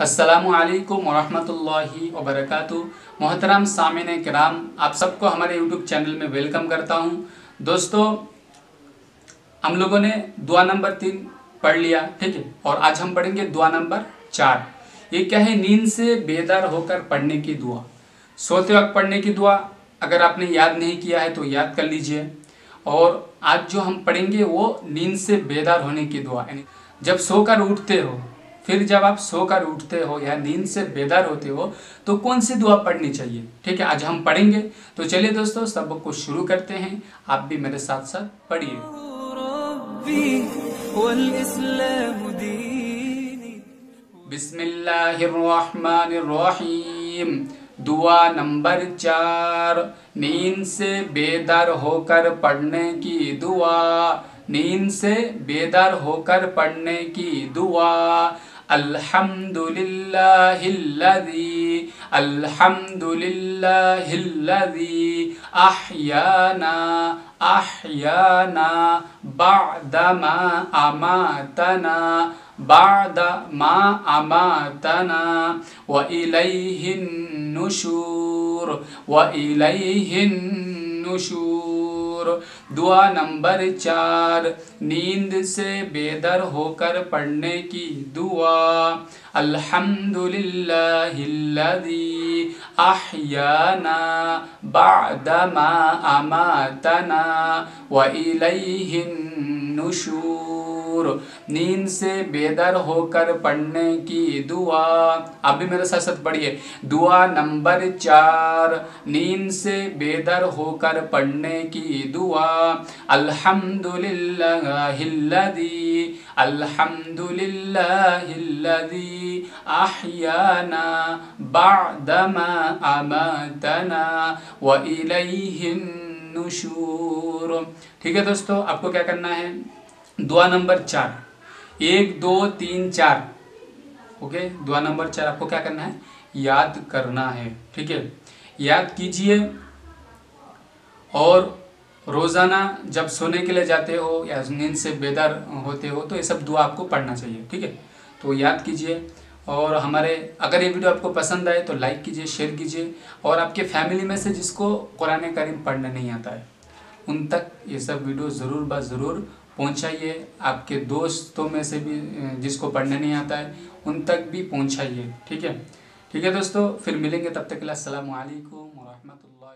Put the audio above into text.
असलकम वरहमतुल्लाहि वबरकatuh मोहतरम सामिन कराम, आप सबको हमारे यूट्यूब चैनल में वेलकम करता हूँ। दोस्तों, हम लोगों ने दुआ नंबर तीन पढ़ लिया, ठीक है? और आज हम पढ़ेंगे दुआ नंबर चार। ये क्या है? नींद से बेदार होकर पढ़ने की दुआ। सोते वक्त पढ़ने की दुआ, अगर आपने याद नहीं किया है तो याद कर लीजिए। और आज जो हम पढ़ेंगे वो नींद से बेदार होने की दुआ, यानी जब सोकर उठते हो फिर जब आप सोकर उठते हो या नींद से बेदार होते हो तो कौन सी दुआ पढ़नी चाहिए? ठीक है, आज हम पढ़ेंगे। तो चलिए दोस्तों, सबको शुरू करते हैं। आप भी मेरे साथ साथ पढ़िए। दुआ नंबर चार, नींद से बेदार होकर पढ़ने की दुआ। नींद से बेदार होकर पढ़ने की दुआ। अल्हम्दुलिल्लाहिल्लज़ी अल्हम्दुलिल्लाहिल्लज़ी अहयाना अहयाना बादमा अमातना बाद मा अमातना व इलैहिन नुशूर व इलैहिन नुशूर दुआ नंबर चार, नींद से बेदर होकर पढ़ने की दुआ। अल्हम्दुलिल्लाहिल्लज़ी अहयाना बादमा अमातना व इलैहिन नुशूर नींद से बेदर होकर पढ़ने की दुआ। आप भी मेरे साथ साथ पढ़िए। दुआ नंबर चार। नींद से बेदर होकर पढ़ने की दुआ। अल्हम्दुलिल्लाहिल्लज़ी। अल्हम्दुलिल्लाहिल्लज़ी। अहयाना बादमा अमातना। व इलैहिन नुशूर। ठीक है दोस्तों, आपको क्या करना है? दुआ नंबर चार। एक, दो, तीन, चार। ओके दुआ नंबर चार आपको क्या करना है? याद करना है। ठीक है? याद कीजिए। और रोज़ाना जब सोने के लिए जाते हो या नींद से बेदार होते हो तो ये सब दुआ आपको पढ़ना चाहिए। ठीक है? तो याद कीजिए। और हमारे, अगर ये वीडियो आपको पसंद आए तो लाइक कीजिए, शेयर कीजिए। और आपके फैमिली में से जिसको कुरान करीम पढ़ने नहीं आता है, उन तक ये सब वीडियो ज़रूर ब ज़रूर पहुंचाइए। आपके दोस्तों में से भी जिसको पढ़ने नहीं आता है, उन तक भी पहुंचाइए। ठीक है? ठीक है दोस्तों, फिर मिलेंगे तब तक के लिए असलकम वरहमतुल्लाह